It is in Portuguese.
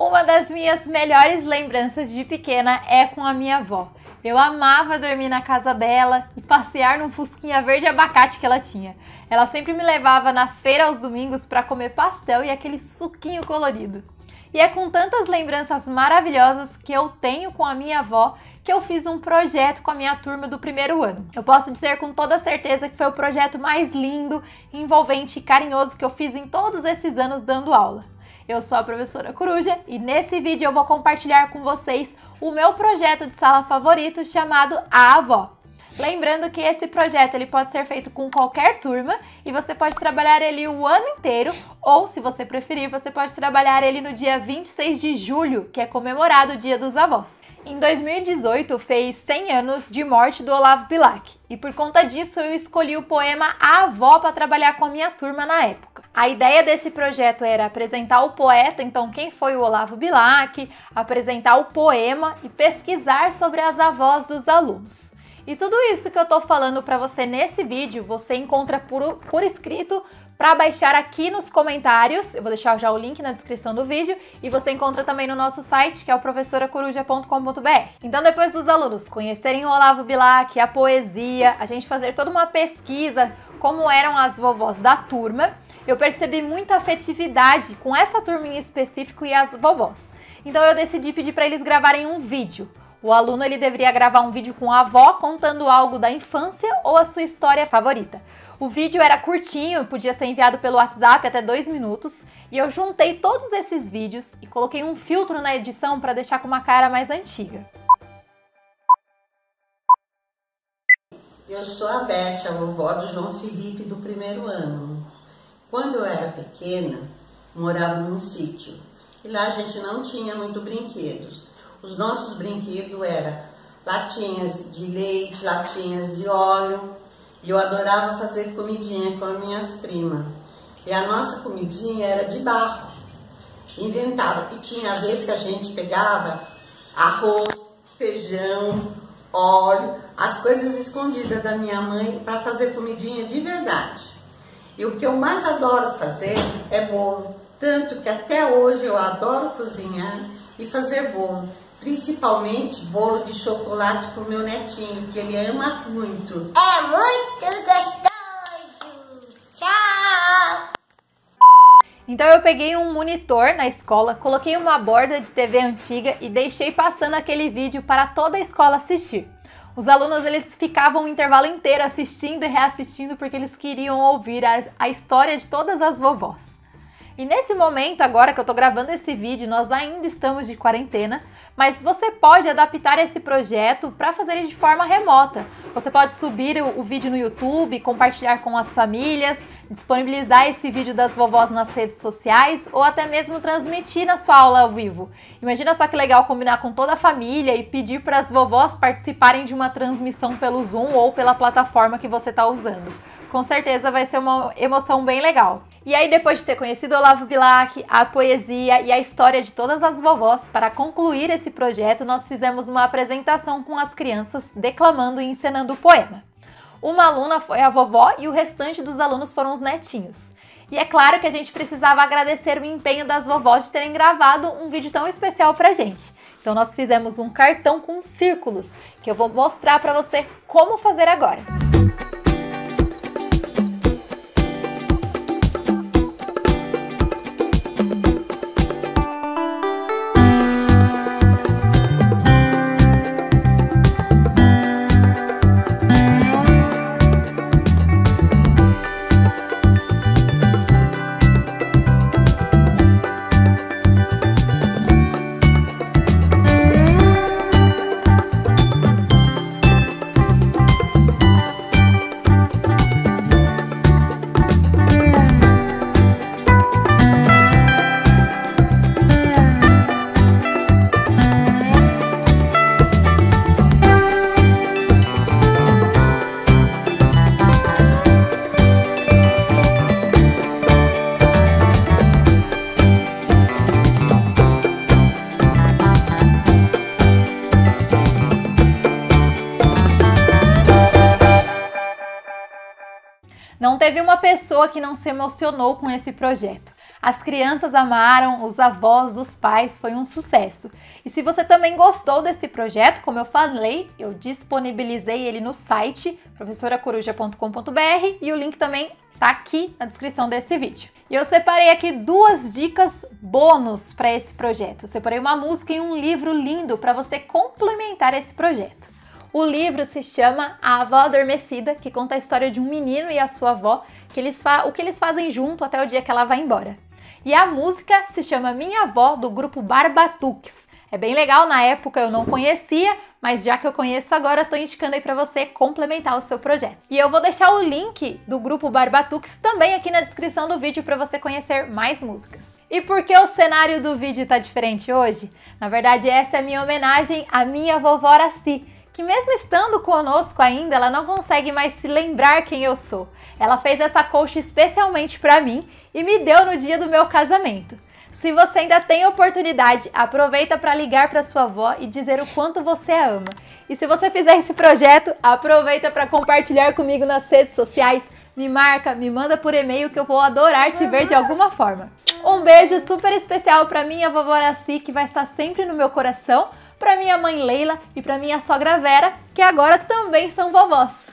Uma das minhas melhores lembranças de pequena é com a minha avó. Eu amava dormir na casa dela e passear num fusquinha verde abacate que ela tinha. Ela sempre me levava na feira aos domingos para comer pastel e aquele suquinho colorido. E é com tantas lembranças maravilhosas que eu tenho com a minha avó que eu fiz um projeto com a minha turma do primeiro ano. Eu posso dizer com toda certeza que foi o projeto mais lindo, envolvente e carinhoso que eu fiz em todos esses anos dando aula. Eu sou a professora Coruja e nesse vídeo eu vou compartilhar com vocês o meu projeto de sala favorito chamado A Avó. Lembrando que esse projeto ele pode ser feito com qualquer turma e você pode trabalhar ele o ano inteiro ou, se você preferir, você pode trabalhar ele no dia 26 de julho, que é comemorado o Dia dos Avós. Em 2018 fez 100 anos de morte do Olavo Bilac e por conta disso eu escolhi o poema A Avó para trabalhar com a minha turma na época. A ideia desse projeto era apresentar o poeta, então quem foi o Olavo Bilac, apresentar o poema e pesquisar sobre as avós dos alunos. E tudo isso que eu tô falando para você nesse vídeo, você encontra por, por escrito para baixar aqui nos comentários. Eu vou deixar já o link na descrição do vídeo e você encontra também no nosso site, que é o professoracoruja.com.br. Então, depois dos alunos conhecerem o Olavo Bilac, a poesia, a gente fazer toda uma pesquisa como eram as vovós da turma, eu percebi muita afetividade com essa turma em específico e as vovós. Então eu decidi pedir para eles gravarem um vídeo. O aluno ele deveria gravar um vídeo com a avó contando algo da infância ou a sua história favorita. O vídeo era curtinho, podia ser enviado pelo WhatsApp até dois minutos, e eu juntei todos esses vídeos e coloquei um filtro na edição para deixar com uma cara mais antiga. Eu sou a Beth, a vovó do João Felipe do primeiro ano. Quando eu era pequena, morava num sítio e lá a gente não tinha muito brinquedos. Os nossos brinquedos eram latinhas de leite, latinhas de óleo e eu adorava fazer comidinha com as minhas primas. E a nossa comidinha era de barro. Inventava. E tinha a vez que a gente pegava arroz, feijão, óleo, as coisas escondidas da minha mãe para fazer comidinha de verdade. E o que eu mais adoro fazer é bolo. Tanto que até hoje eu adoro cozinhar e fazer bolo. Principalmente bolo de chocolate para o meu netinho, que ele ama muito. É muito gostoso! Tchau! Então eu peguei um monitor na escola, coloquei uma borda de TV antiga e deixei passando aquele vídeo para toda a escola assistir. Os alunos eles ficavam o intervalo inteiro assistindo e reassistindo porque eles queriam ouvir a, a história de todas as vovós. E nesse momento, agora que eu tô gravando esse vídeo, nós ainda estamos de quarentena, mas você pode adaptar esse projeto para fazer ele de forma remota. Você pode subir o, o, vídeo no YouTube, compartilhar com as famílias, disponibilizar esse vídeo das vovós nas redes sociais ou até mesmo transmitir na sua aula ao vivo. Imagina só que legal combinar com toda a família e pedir para as vovós participarem de uma transmissão pelo Zoom ou pela plataforma que você está usando com certeza vai ser uma emoção bem legal. E aí, depois de ter conhecido Olavo Bilac, a poesia e a história de todas as vovós, para concluir esse projeto, nós fizemos uma apresentação com as crianças declamando e encenando o poema. Uma aluna foi a vovó e o restante dos alunos foram os netinhos. E é claro que a gente precisava agradecer o empenho das vovós de terem gravado um vídeo tão especial pra gente. Então nós fizemos um cartão com círculos, que eu vou mostrar para você como fazer agora. Não teve uma pessoa que não se emocionou com esse projeto. As crianças amaram, os avós, os pais, foi um sucesso. E se você também gostou desse projeto, como eu falei, eu disponibilizei ele no site professoracoruja.com.br e o link também tá aqui na descrição desse vídeo. E eu separei aqui duas dicas bônus para esse projeto. Eu separei uma música e um livro lindo para você complementar esse projeto. O livro se chama A Avó Adormecida, que conta a história de um menino e a sua avó, que eles o que eles fazem junto até o dia que ela vai embora. E a música se chama Minha Avó, do grupo Barbatuques. É bem legal, na época eu não conhecia, mas já que eu conheço agora, estou indicando aí para você complementar o seu projeto. E eu vou deixar o link do grupo Barbatuques também aqui na descrição do vídeo para você conhecer mais músicas. E por que o cenário do vídeo está diferente hoje? Na verdade, essa é a minha homenagem à minha vovó Araci, que mesmo estando conosco ainda, ela não consegue mais se lembrar quem eu sou. Ela fez essa colcha especialmente para mim e me deu no dia do meu casamento. Se você ainda tem oportunidade, aproveita para ligar para sua avó e dizer o quanto você a ama. E se você fizer esse projeto, aproveita para compartilhar comigo nas redes sociais. Me marca, me manda por e-mail que eu vou adorar te ver de alguma forma. Um beijo super especial para minha vovó Araci, que vai estar sempre no meu coração, para minha mãe Leila e para minha sogra Vera, que agora também são vovós.